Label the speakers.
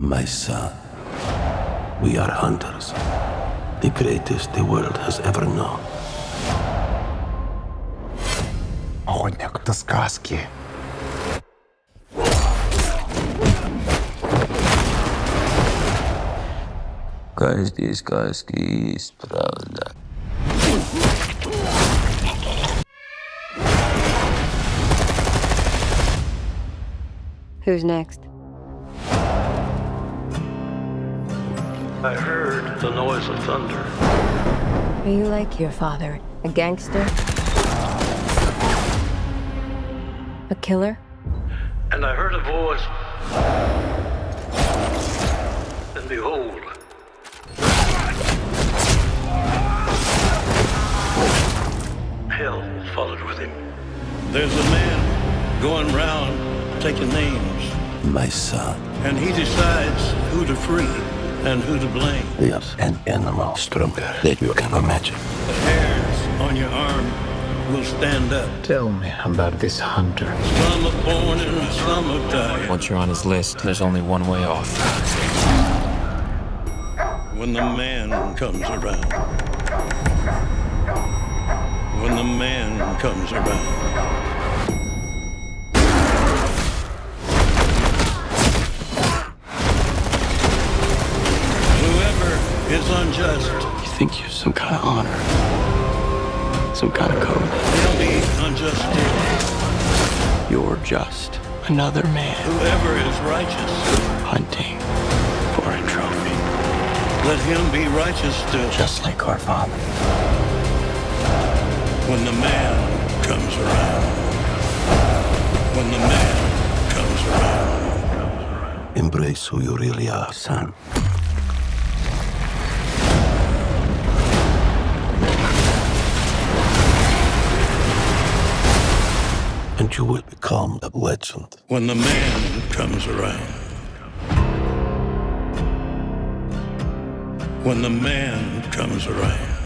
Speaker 1: My son, we are hunters. The greatest the world has ever known.
Speaker 2: Охотник до сказки.
Speaker 3: Каждой сказки есть правда.
Speaker 4: Who's next?
Speaker 5: I heard the noise of thunder.
Speaker 4: Are you like your father? A gangster? A killer?
Speaker 5: And I heard a voice. And behold, hell followed with him. There's a man going round taking names,
Speaker 1: My son,
Speaker 5: and he decides who to free and who to blame.
Speaker 1: yes, an animal stronger than you can imagine.
Speaker 5: The hairs on your arm will stand up.
Speaker 2: Tell me about this hunter.
Speaker 5: Some are born and some are dying.
Speaker 6: Once you're on his list, there's only one way off.
Speaker 5: When the man comes around. When the man comes around. Is unjust,
Speaker 1: You think you're some kind of honor, some kind of code.
Speaker 5: they'll be unjust too.
Speaker 1: You're just another man
Speaker 5: Whoever is righteous,
Speaker 1: hunting for a trophy,
Speaker 5: let him be righteous still.
Speaker 1: just like our father.
Speaker 5: When the man comes around. When the man comes around.
Speaker 1: Embrace who you really are, son. And you will become a legend.
Speaker 5: When the man comes around. When the man comes around.